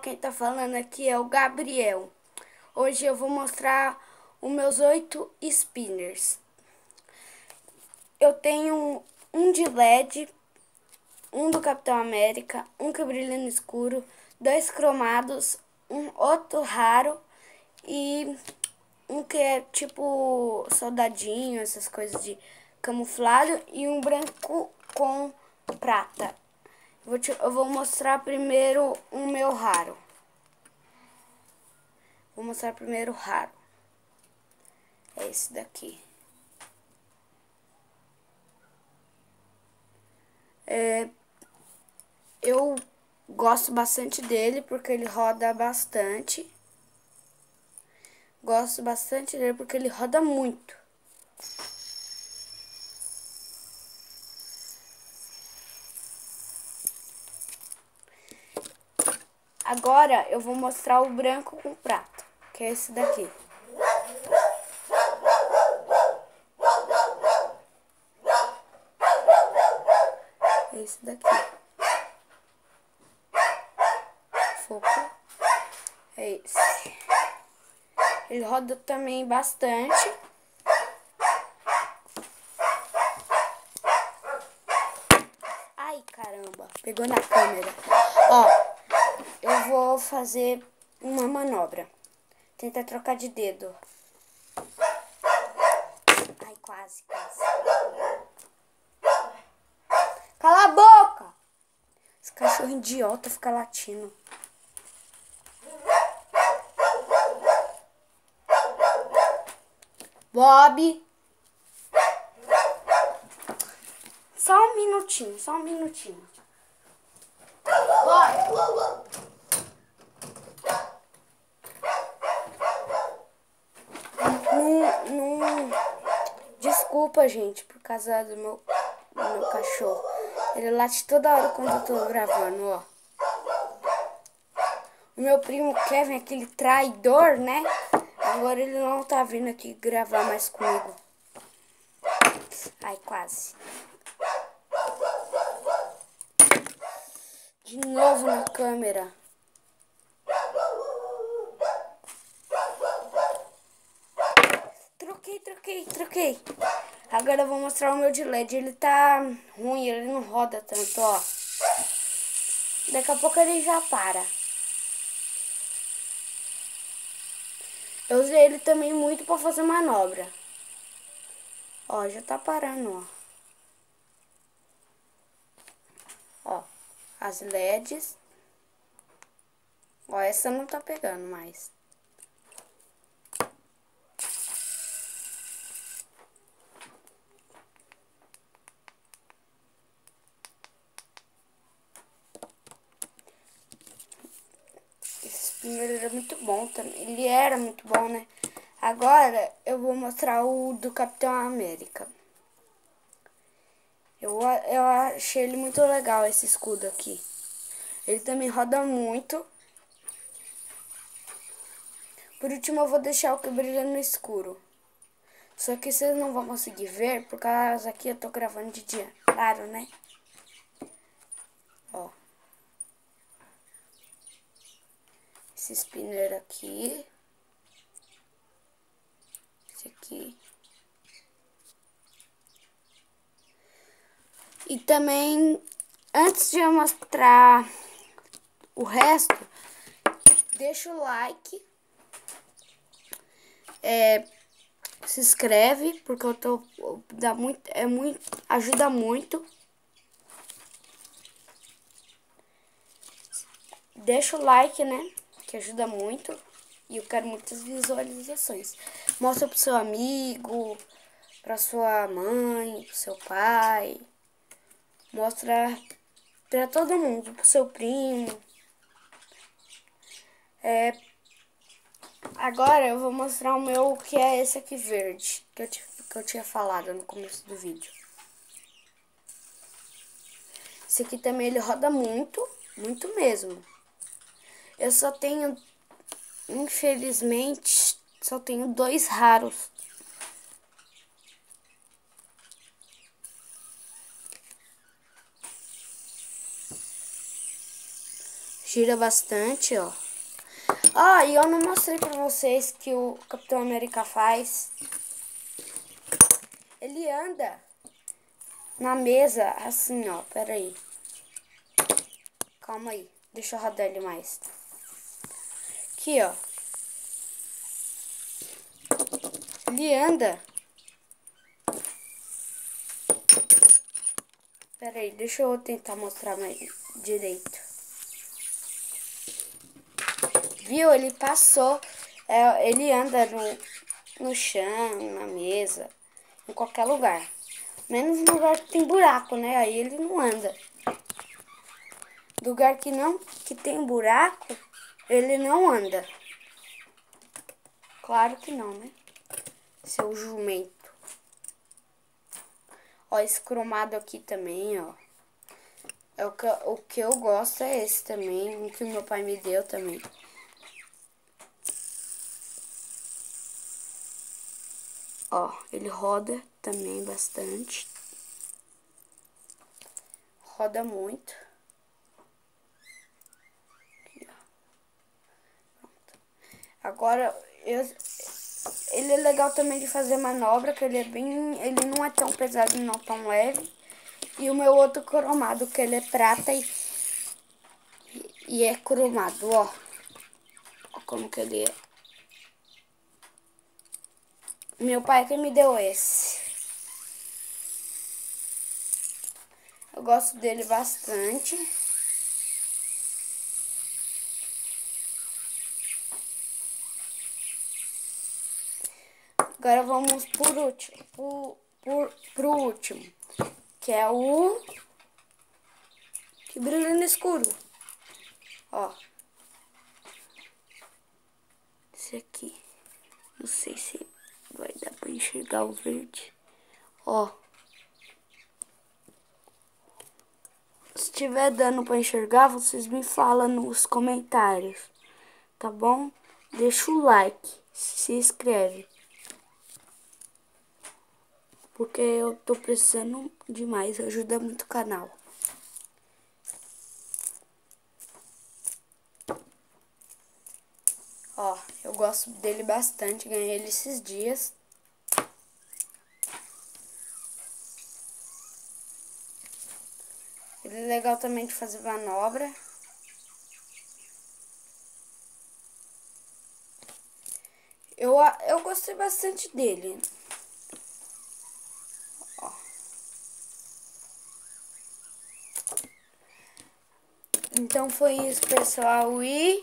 quem tá falando aqui é o Gabriel. Hoje eu vou mostrar os meus oito spinners. Eu tenho um de LED, um do Capitão América, um que brilha no escuro, dois cromados, um outro raro e um que é tipo soldadinho, essas coisas de camuflado e um branco com prata. Vou te, eu vou mostrar primeiro o meu raro. Vou mostrar primeiro o raro. É esse daqui. É, eu gosto bastante dele porque ele roda bastante. Gosto bastante dele porque ele roda muito. Agora eu vou mostrar o branco com prata, que é esse daqui. Esse daqui. Foco. É esse. Ele roda também bastante. Ai, caramba. Pegou na câmera. Ó vou fazer uma manobra. Tentar trocar de dedo. Ai, quase, quase. Cala a boca! Esse cachorro idiota fica latindo. Bob. Só um minutinho, só um minutinho. Bob. Desculpa, gente, por causa do meu, do meu cachorro. Ele late toda hora quando eu tô gravando, ó. O meu primo Kevin, aquele traidor, né? Agora ele não tá vindo aqui gravar mais comigo. Ai, quase. De novo na câmera. Troquei, troquei, troquei. Agora eu vou mostrar o meu de LED. Ele tá ruim, ele não roda tanto, ó. Daqui a pouco ele já para. Eu usei ele também muito pra fazer manobra. Ó, já tá parando, ó. Ó, as LEDs. Ó, essa não tá pegando mais. Primeiro era muito bom também. Ele era muito bom, né? Agora eu vou mostrar o do Capitão América. Eu, eu achei ele muito legal, esse escudo aqui. Ele também roda muito. Por último, eu vou deixar o que brilha no escuro. Só que vocês não vão conseguir ver, por causa aqui eu tô gravando de dia. Claro, né? Ó. esse spinner aqui. Esse aqui. E também, antes de eu mostrar o resto, deixa o like. É, se inscreve, porque eu tô. Dá muito, é muito, ajuda muito. Deixa o like, né? Que ajuda muito. E eu quero muitas visualizações. Mostra pro seu amigo, pra sua mãe, pro seu pai. Mostra pra todo mundo, pro seu primo. É, agora eu vou mostrar o meu, que é esse aqui verde, que eu, que eu tinha falado no começo do vídeo. Esse aqui também ele roda muito, muito mesmo. Eu só tenho, infelizmente, só tenho dois raros. Gira bastante, ó. Ah, e eu não mostrei pra vocês que o Capitão América faz. Ele anda na mesa assim, ó. Pera aí. Calma aí. Deixa eu rodar ele mais. Aqui, ó. Ele anda. Pera aí, deixa eu tentar mostrar mais direito. Viu? Ele passou. É, ele anda no, no chão, na mesa, em qualquer lugar. Menos no lugar que tem buraco, né? Aí ele não anda. Lugar que não que tem buraco, ele não anda. Claro que não, né? Seu jumento. Ó, esse cromado aqui também, ó. É o que, o que eu gosto é esse também, o que meu pai me deu também. Ó, ele roda também bastante. Roda muito. Agora, eu, ele é legal também de fazer manobra, que ele é bem. Ele não é tão pesado e não tão leve. E o meu outro cromado, que ele é prata e, e é cromado, ó. Ó como que ele é. Meu pai que me deu esse. Eu gosto dele bastante. Agora vamos por último, por, por, pro último, que é o que brilha no escuro. Ó. Esse aqui. Não sei se vai dar pra enxergar o verde. Ó. Se tiver dando pra enxergar, vocês me falam nos comentários. Tá bom? Deixa o like, se inscreve porque eu tô precisando demais, ajuda muito o canal. Ó, eu gosto dele bastante, ganhei ele esses dias. Ele é legal também de fazer manobra. Eu, eu gostei bastante dele. Então foi isso, pessoal. E